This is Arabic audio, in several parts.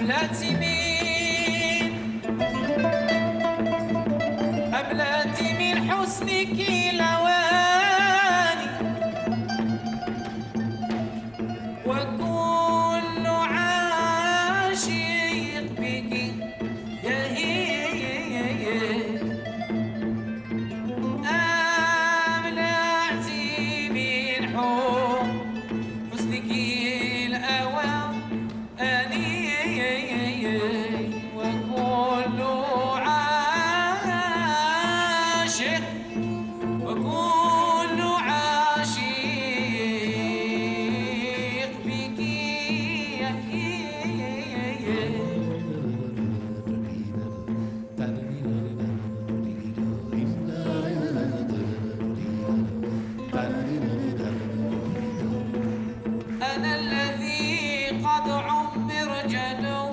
أملاتي مين أملاتي من حسنك لواني عمر برجل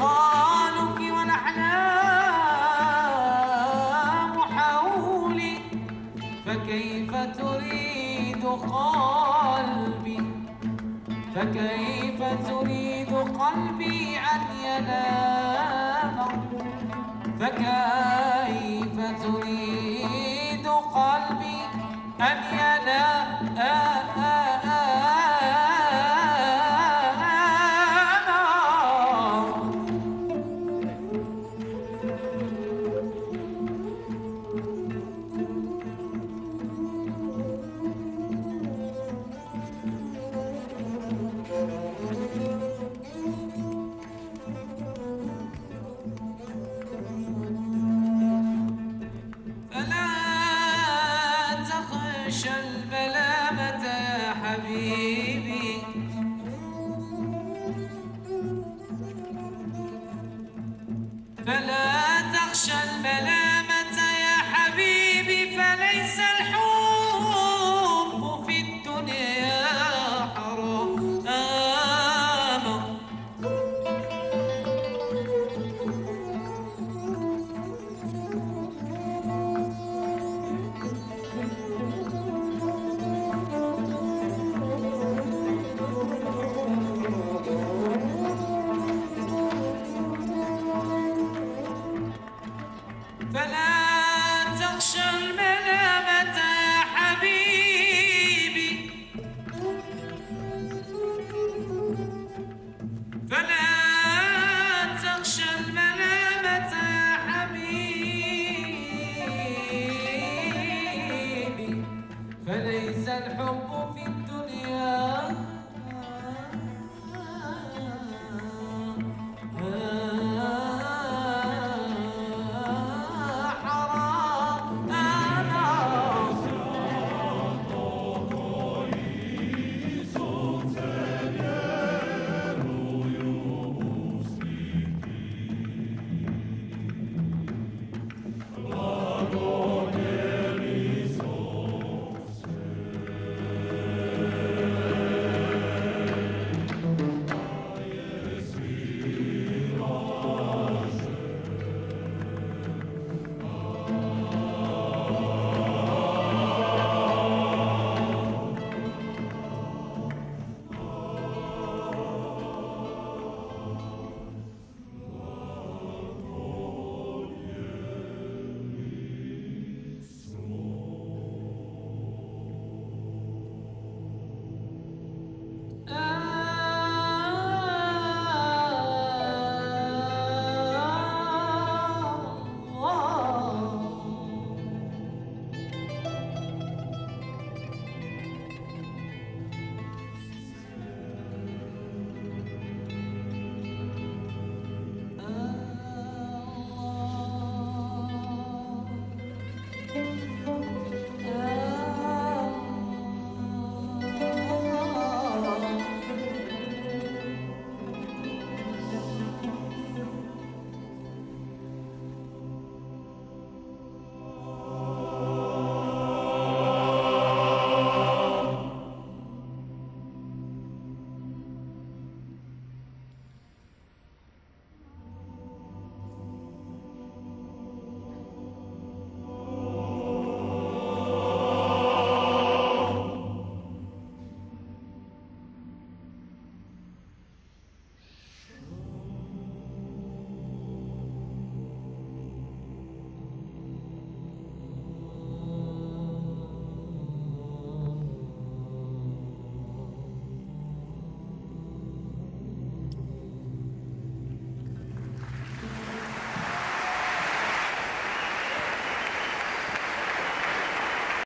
خالك والأحلام حولي فكيف تريد قلبي؟ فكيف تريد قلبي أن ينام؟ فكيف تريد فلا